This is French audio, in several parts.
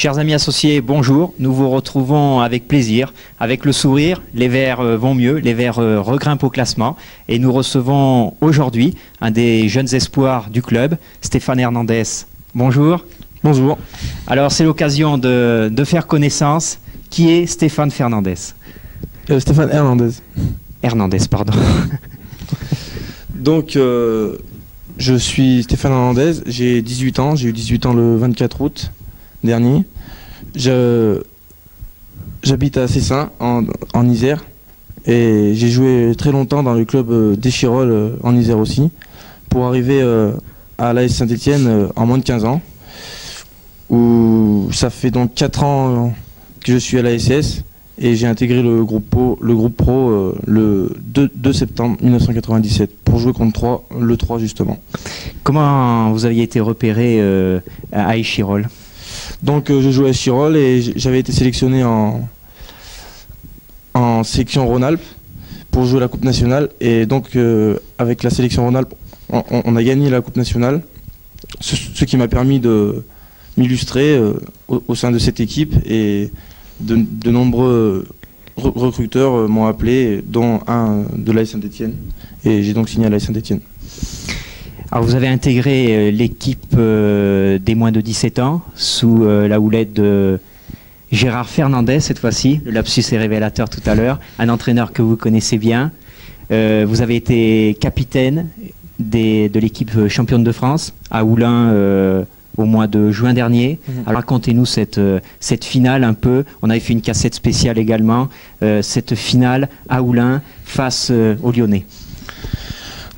Chers amis associés, bonjour. Nous vous retrouvons avec plaisir, avec le sourire. Les Verts euh, vont mieux, les Verts euh, regrimpent au classement. Et nous recevons aujourd'hui un des jeunes espoirs du club, Stéphane Hernandez. Bonjour. Bonjour. Alors c'est l'occasion de, faire connaissance. Qui est Stéphane Fernandez euh, Stéphane Hernandez. Hernandez, pardon. Donc, je suis Stéphane Hernandez, j'ai 18 ans, j'ai eu 18 ans le 24 août dernier. J'habite à Cessin, en, Isère, et j'ai joué très longtemps dans le club euh, d'Échirol euh, en Isère aussi, pour arriver euh, à l'AS Saint-Etienne en moins de 15 ans, où ça fait donc 4 ans que je suis à l'ASS, et j'ai intégré le groupe pro, le, groupe pro, le 2, septembre 1997 pour jouer contre 3, le 3 justement. Comment vous aviez été repéré à Échirol donc euh, je jouais à Chirol et j'avais été sélectionné en, en sélection Rhône-Alpes pour jouer la Coupe nationale. Et donc euh, avec la sélection Rhône-Alpes, on, a gagné la Coupe nationale, ce, qui m'a permis de m'illustrer euh, au, sein de cette équipe et de, nombreux recruteurs m'ont appelé, dont un de l'AS Saint-Etienne. Et j'ai donc signé à l'AS Saint-Etienne. Alors vous avez intégré euh, l'équipe euh, des moins de 17 ans sous euh, la houlette de Gérard Fernandez cette fois-ci. Le lapsus est révélateur tout à l'heure. Un entraîneur que vous connaissez bien. vous avez été capitaine de l'équipe championne de France à Oulin au mois de juin dernier. Mhm. Alors racontez-nous cette, cette finale un peu. On avait fait une cassette spéciale également. cette finale à Oulin face aux Lyonnais.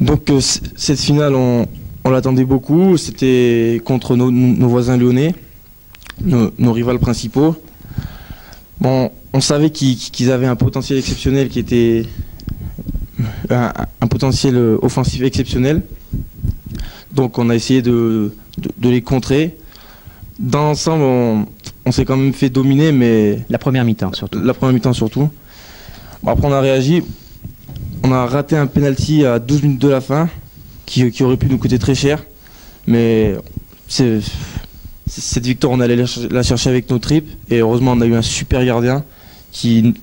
Donc euh, cette finale, on, l'attendait beaucoup. C'était contre nos, voisins lyonnais, nos, rivales principaux. Bon, on savait qu'ils avaient un potentiel exceptionnel qui était un, potentiel offensif exceptionnel. Donc on a essayé de, les contrer. Dans l'ensemble, on, s'est quand même fait dominer, mais... La première mi-temps surtout. La première mi-temps surtout. après on a réagi on a raté un penalty à 12 minutes de la fin qui, aurait pu nous coûter très cher. Mais cette victoire, on allait la chercher avec nos tripes. Et heureusement, on a eu un super gardien qui,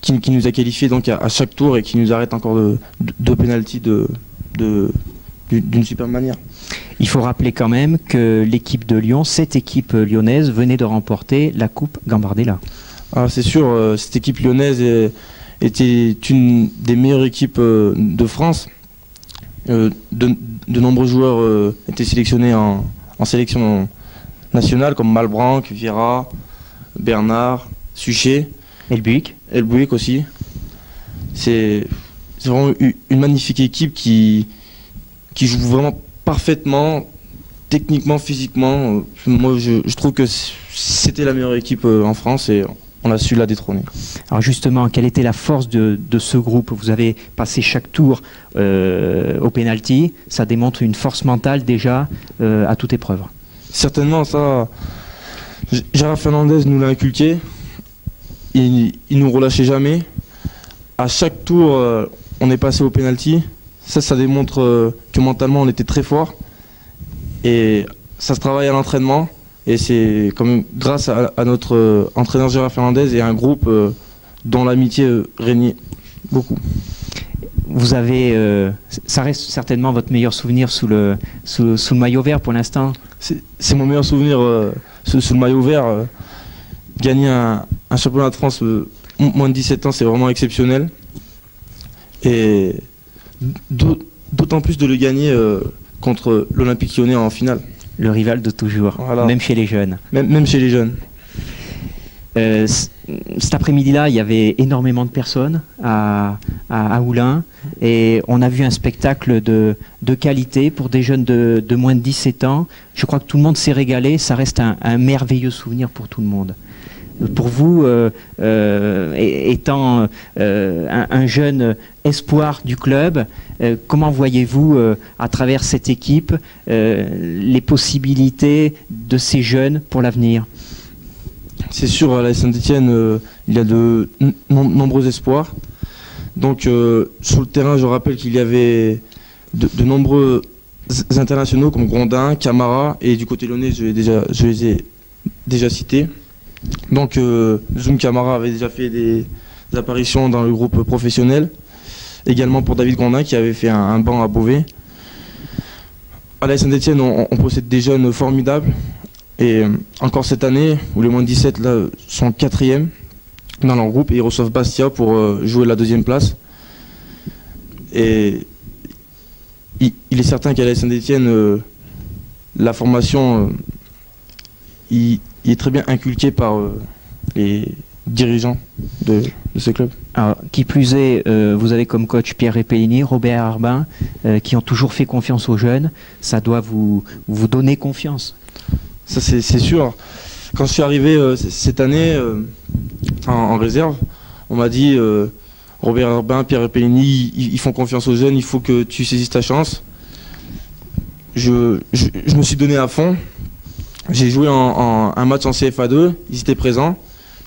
qui, nous a qualifiés donc à, chaque tour et qui nous arrête encore de, de, penalty de, d'une super manière. Il faut rappeler quand même que l'équipe de Lyon, cette équipe lyonnaise, venait de remporter la Coupe Gambardella. Ah, c'est sûr, euh, cette équipe lyonnaise est, était une des meilleures équipes euh, de France. Euh, de, nombreux joueurs euh, étaient sélectionnés en, sélection nationale, comme Malbranc, Vieira, Bernard, Suchet. Elbuic. Elbuic aussi. C'est vraiment une magnifique équipe qui, qui joue vraiment parfaitement, techniquement, physiquement. Moi, je, je trouve que c'était la meilleure équipe en France et on a su la détrôner. Alors justement, quelle était la force de, ce groupe? Vous avez passé chaque tour euh, au penalty, ça démontre une force mentale déjà euh, à toute épreuve. Certainement, ça, Gérard Fernandez nous l'a inculqué, il, il nous relâchait jamais. À chaque tour, euh, on est passé au penalty. Ça, ça démontre que mentalement, on était très fort. Et ça se travaille à l'entraînement. Et c'est comme grâce à, notre euh, entraîneur Gérard Fernandez et un groupe euh, dont l'amitié euh, régnait beaucoup. Vous avez, ça reste certainement votre meilleur souvenir sous le, sous, le maillot vert pour l'instant? C'est mon meilleur souvenir sous, le maillot vert. gagner un, championnat de France moins de 17 ans, c'est vraiment exceptionnel. Et d'autant plus de le gagner contre l'Olympique lyonnais en finale le rival de toujours, même chez les jeunes. Même, chez les jeunes. Euh, cet après-midi-là, il y avait énormément de personnes à, à, Oulin et on a vu un spectacle de, qualité pour des jeunes de, moins de 17 ans. Je crois que tout le monde s'est régalé. Ça reste un merveilleux souvenir pour tout le monde pour vous, euh, euh, étant euh, un, jeune espoir du club, comment voyez-vous à travers cette équipe les possibilités de ces jeunes pour l'avenir? C'est sûr, à la Saint-Etienne, il y a de nombreux espoirs. Donc sur le terrain, je rappelle qu'il y avait de, nombreux internationaux comme Grondin, Camara, et du côté lyonnais, je, les ai déjà cités. Donc Zoom Camara avait déjà fait des, apparitions dans le groupe professionnel. Également pour David Gondin qui avait fait un, banc à Beauvais. À la Saint-Etienne, on, possède des jeunes formidables. Et encore cette année, où les moins de 17 là, sont quatrième dans leur groupe et ils reçoivent Bastia pour jouer la deuxième place. Et il, est certain qu'à la Saint-Etienne, euh, la formation, euh, il, est très bien inculqué par euh, les dirigeants de, ce club. Alors, qui plus est, vous avez comme coach Pierre Repellini, Robert Arbin, qui ont toujours fait confiance aux jeunes. Ça doit vous, vous donner confiance. Ça, c'est sûr. Quand je suis arrivé cette année en, réserve, on m'a dit Robert Urbain, Pierre Pellini, ils, font confiance aux jeunes, il faut que tu saisisses ta chance. Je, me suis donné à fond. J'ai joué en, un match en CFA2, ils étaient présents.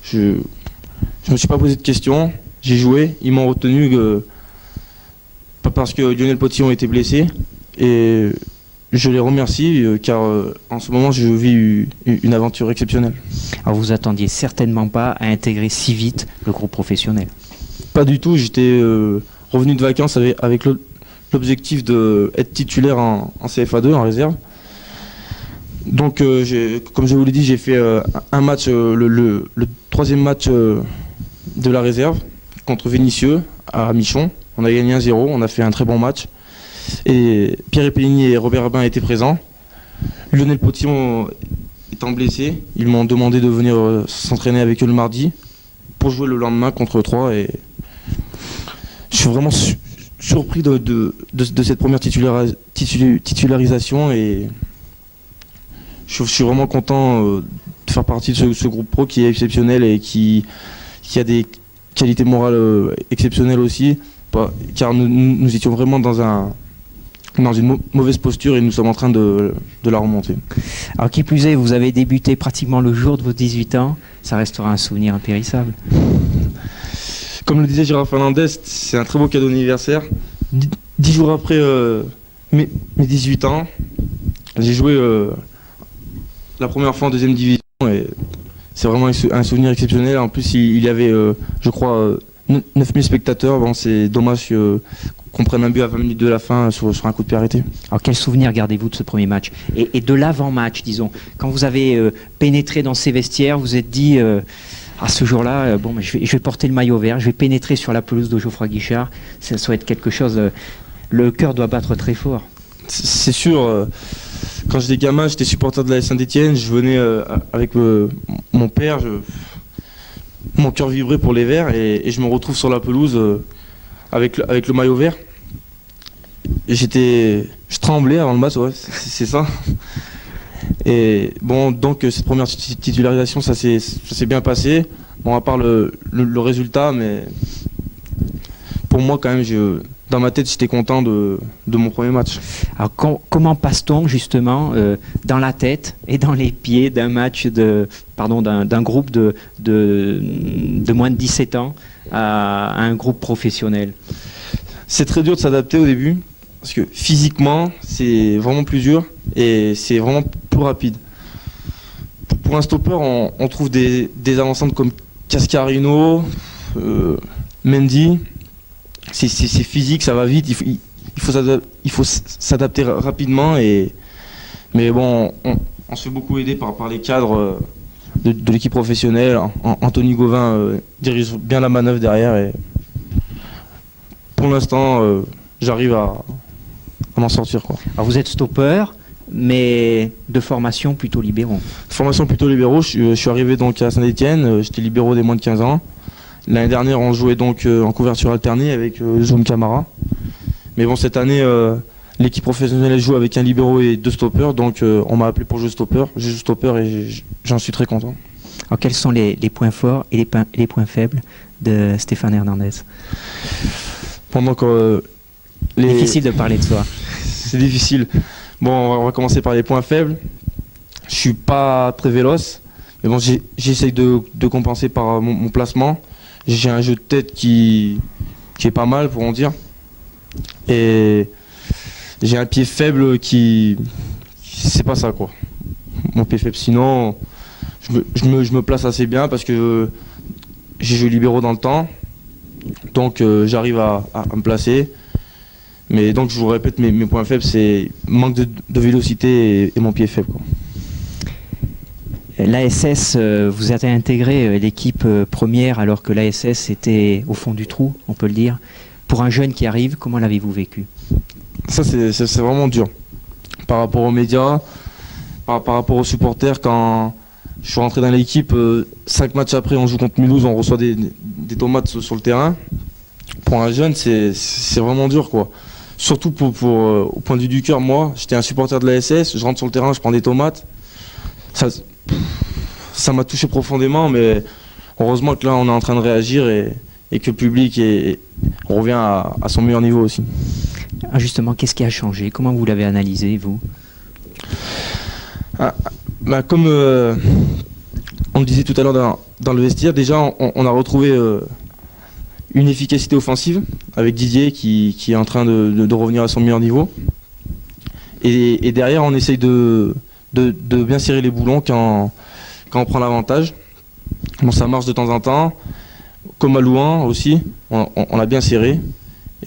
Je ne me suis pas posé de questions, j'ai joué, ils m'ont retenu pas parce que Lionel Potillon était blessé. Et je les remercie euh, car euh, en ce moment je vis une aventure exceptionnelle. Alors vous attendiez certainement pas à intégrer si vite le groupe professionnel pas du tout. J'étais euh, revenu de vacances avec, l'objectif d'être titulaire en, CFA2, en réserve. Donc, euh, comme je vous l'ai dit, j'ai fait euh, un match, le, troisième match de la réserve contre Vénitieux à Michon. On a gagné 1-0, on a fait un très bon match. Et Pierre Epellini et Robert Rabin étaient présents. Lionel Potillon étant blessé, ils m'ont demandé de venir s'entraîner avec eux le mardi pour jouer le lendemain contre 3 et je suis vraiment surpris de, cette première titularisation et je, suis vraiment content euh, de faire partie de ce, groupe pro qui est exceptionnel et qui, a des qualités morales euh, exceptionnelles aussi, car nous, étions vraiment dans un, dans une mauvaise posture et nous sommes en train de, de, la remonter. Alors qui plus est, vous avez débuté pratiquement le jour de vos 18 ans, ça restera un souvenir impérissable. Comme le disait Gérard Fernandez, c'est un très beau cadeau d'anniversaire. Dix jours après euh, mes, 18 ans, j'ai joué euh, la première fois en deuxième division et c'est vraiment un souvenir exceptionnel. En plus, il, y avait, euh, je crois, 9000 spectateurs. Bon, c'est dommage qu'on prenne un but à 20 minutes de la fin sur, un coup de pied arrêté. Alors, quel souvenir gardez-vous de ce premier match? Et, de l'avant-match, disons? Quand vous avez pénétré dans ces vestiaires, vous êtes dit à ce jour-là, euh, bon, je vais, je vais, porter le maillot vert, je vais pénétrer sur la pelouse de Geoffroy Guichard. Ça, doit être quelque chose. Euh, le cœur doit battre très fort. C'est sûr. Euh, quand j'étais gamin, j'étais supporter de la Saint-Etienne. Je venais avec mon père. mon cœur vibrait pour les verts et, je me retrouve sur la pelouse avec, le, avec le maillot vert. J'étais, je tremblais avant le match, c'est ça. Et bon, donc cette première titularisation, ça s'est bien passé. Bon, à part le, résultat, mais pour moi, quand même, je, dans ma tête, j'étais content de, mon premier match. Alors, comment passe-t-on justement euh, dans la tête et dans les pieds d'un match de, pardon, d'un groupe de, de, moins de 17 ans à un groupe professionnel? C'est très dur de s'adapter au début parce que physiquement, c'est vraiment plus dur et c'est vraiment plus rapide. Pour un stopper, on, trouve des, des avancantes comme Cascarino, euh, Mendy. C'est physique, ça va vite, il faut, il faut s'adapter rapidement. Et, mais bon, on, se fait beaucoup aider par, par les cadres euh, de, l'équipe professionnelle. Anthony Gauvin euh, dirige bien la manœuvre derrière. Et pour l'instant, j'arrive à, m'en sortir. Quoi. Alors vous êtes stopper, mais de formation plutôt libéraux. Formation plutôt libéraux. Je, suis arrivé donc à Saint-Etienne, euh, j'étais libéraux des moins de 15 ans. L'année dernière, on jouait donc euh, en couverture alternée avec euh, Zoom Camara. Mais bon, cette année, l'équipe professionnelle joue avec un libéraux et deux stoppers, donc on m'a appelé pour jouer stopper. J'ai joué stopper et j'en suis très content. Alors, quels sont les, points forts et les, les, points faibles de Stéphane Hernandez? Pendant que les... Difficile de parler de soi. C'est difficile. Bon, on va commencer par les points faibles. Je suis pas très véloce, mais bon, j'essaye de, compenser par mon, placement. J'ai un jeu de tête qui, qui est pas mal, pour en dire. Et j'ai un pied faible qui. C'est pas ça, quoi. Mon pied faible. Sinon, je me, je me place assez bien parce que j'ai joué libéraux dans le temps. Donc euh, j'arrive à, me placer. Mais donc je vous répète, mes, mes points faibles, c'est manque de, vélocité et, mon pied faible. L'ASS, euh, vous avez intégré euh, l'équipe première alors que l'ASS était au fond du trou, on peut le dire. Pour un jeune qui arrive, comment l'avez-vous vécu? Ça, c'est vraiment dur. Par rapport aux médias, par, rapport aux supporters, quand, je suis rentré dans l'équipe, euh, cinq matchs après, on joue contre Mulhouse, on reçoit des, tomates sur, le terrain. Pour un jeune, c'est vraiment dur, quoi. Surtout pour, euh, au point de vue du cœur, moi, j'étais un supporter de la SS, je rentre sur le terrain, je prends des tomates. Ça m'a touché profondément, mais heureusement que là, on est en train de réagir et, que le public est, revient à, son meilleur niveau aussi. Ah, justement, qu'est-ce qui a changé? Comment vous l'avez analysé, vous? Ah, bah, comme euh, on le disait tout à l'heure dans, le vestiaire, déjà on, a retrouvé euh, une efficacité offensive avec Didier qui, est en train de, revenir à son meilleur niveau. Et, derrière on essaye de, bien serrer les boulons quand, on prend l'avantage. Bon, ça marche de temps en temps. Comme à Louan aussi, on, a bien serré.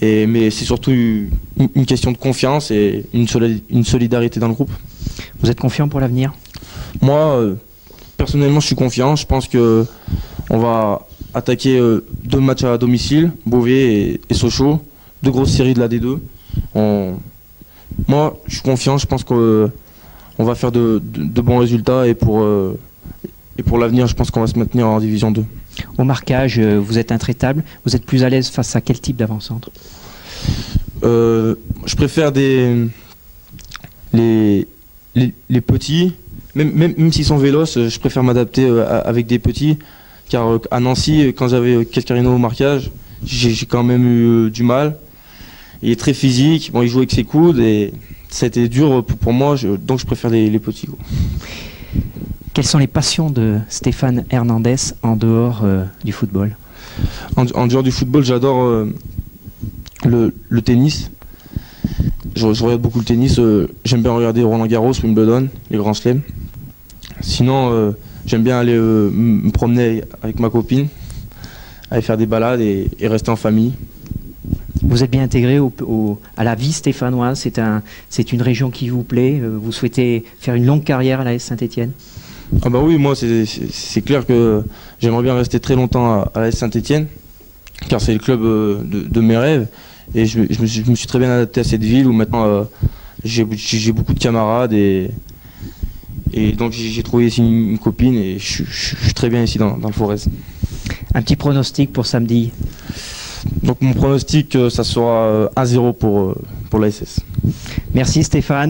mais c'est surtout une, question de confiance et une solidarité dans le groupe. Vous êtes confiant pour l'avenir? Moi, euh, personnellement, je suis confiant. Je pense que on va attaquer euh, deux matchs à domicile, Beauvais et, Sochaux, deux grosses séries de la D2. Moi, je suis confiant. Je pense qu'on va faire de, bons résultats et pour, euh, et pour l'avenir, je pense qu'on va se maintenir en Division 2. Au marquage, vous êtes intraitable. Vous êtes plus à l'aise face à quel type d'avant-centre? Je préfère des les, les petits même, même, s'ils sont véloces, euh, je préfère m'adapter euh, avec des petits. Car euh, à Nancy, quand j'avais Cascarino au marquage, j'ai quand même eu du mal. Il est très physique, bon, il joue avec ses coudes et ça a été dur pour, moi, donc je préfère les, petits. Quelles sont les passions de Stéphane Hernandez en dehors du football en, dehors du football, j'adore le, tennis. Je, regarde beaucoup le tennis. J'aime bien regarder Roland Garros, Wimbledon, les grands chelems. Sinon, euh, j'aime bien aller euh, me promener avec ma copine, aller faire des balades et, rester en famille. Vous êtes bien intégré à la vie stéphanoise, c'est un, une région qui vous plaît, euh, vous souhaitez faire une longue carrière à la Saint-Etienne ah bah oui, moi c'est clair que j'aimerais bien rester très longtemps à, la Saint-Etienne, car c'est le club de, mes rêves. Et je, me suis, très bien adapté à cette ville où maintenant j'ai beaucoup de camarades et, et donc j'ai trouvé ici une, copine et je, suis très bien ici dans, le Forez. Un petit pronostic pour samedi Donc mon pronostic, euh, ça sera 1-0 euh, pour, euh, pour l'ASS. Merci Stéphane.